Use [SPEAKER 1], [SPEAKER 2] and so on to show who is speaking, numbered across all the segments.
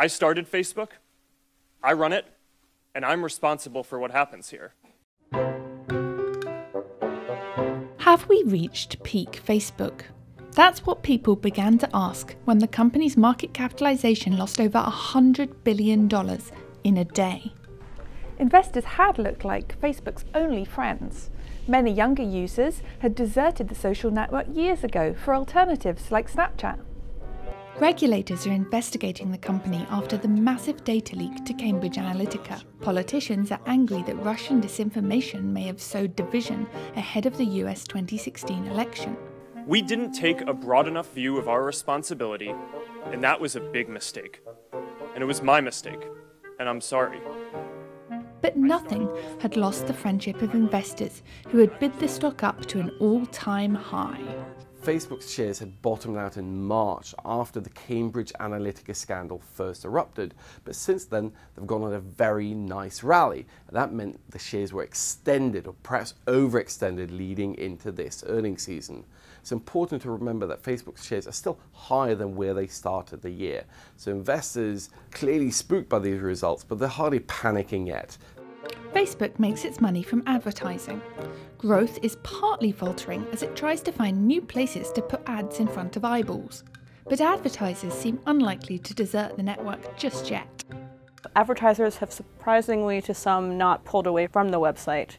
[SPEAKER 1] I started Facebook, I run it, and I'm responsible for what happens here.
[SPEAKER 2] Have we reached peak Facebook? That's what people began to ask when the company's market capitalization lost over $100 billion in a day.
[SPEAKER 3] Investors had looked like Facebook's only friends. Many younger users had deserted the social network years ago for alternatives like Snapchat.
[SPEAKER 2] Regulators are investigating the company after the massive data leak to Cambridge Analytica. Politicians are angry that Russian disinformation may have sowed division ahead of the US 2016 election.
[SPEAKER 1] We didn't take a broad enough view of our responsibility, and that was a big mistake. And it was my mistake, and I'm sorry.
[SPEAKER 2] But nothing had lost the friendship of investors who had bid the stock up to an all time high.
[SPEAKER 4] Facebook's shares had bottomed out in March after the Cambridge Analytica scandal first erupted, but since then they've gone on a very nice rally. That meant the shares were extended or perhaps overextended leading into this earnings season. It's important to remember that Facebook's shares are still higher than where they started the year. So investors clearly spooked by these results, but they're hardly panicking yet.
[SPEAKER 2] Facebook makes its money from advertising. Growth is partly faltering as it tries to find new places to put ads in front of eyeballs. But advertisers seem unlikely to desert the network just yet.
[SPEAKER 5] Advertisers have surprisingly to some not pulled away from the website.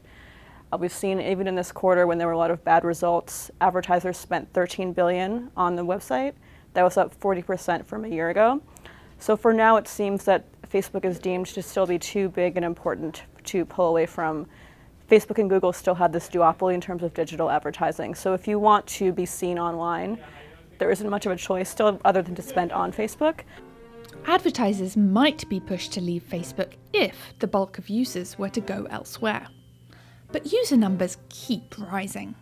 [SPEAKER 5] Uh, we've seen even in this quarter when there were a lot of bad results, advertisers spent 13 billion on the website. That was up 40% from a year ago. So for now it seems that Facebook is deemed to still be too big and important to pull away from. Facebook and Google still had this duopoly in terms of digital advertising. So if you want to be seen online, there isn't much of a choice still other than to spend on Facebook.
[SPEAKER 2] Advertisers might be pushed to leave Facebook if the bulk of users were to go elsewhere. But user numbers keep rising.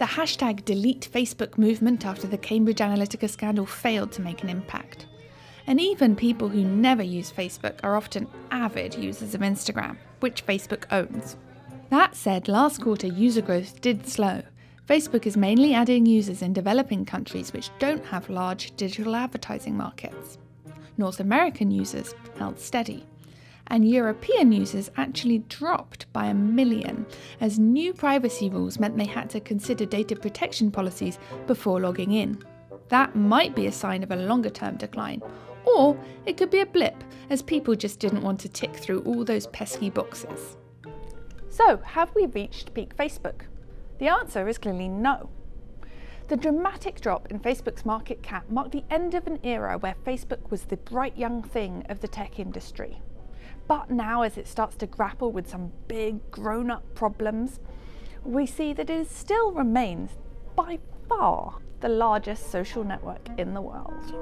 [SPEAKER 2] The hashtag delete Facebook movement after the Cambridge Analytica scandal failed to make an impact. And even people who never use Facebook are often avid users of Instagram, which Facebook owns. That said, last quarter user growth did slow. Facebook is mainly adding users in developing countries which don't have large digital advertising markets. North American users held steady. And European users actually dropped by a million, as new privacy rules meant they had to consider data protection policies before logging in. That might be a sign of a longer term decline, or it could be a blip, as people just didn't want to tick through all those pesky boxes.
[SPEAKER 3] So, have we reached peak Facebook? The answer is clearly no. The dramatic drop in Facebook's market cap marked the end of an era where Facebook was the bright young thing of the tech industry. But now, as it starts to grapple with some big grown up problems, we see that it still remains by far the largest social network in the world.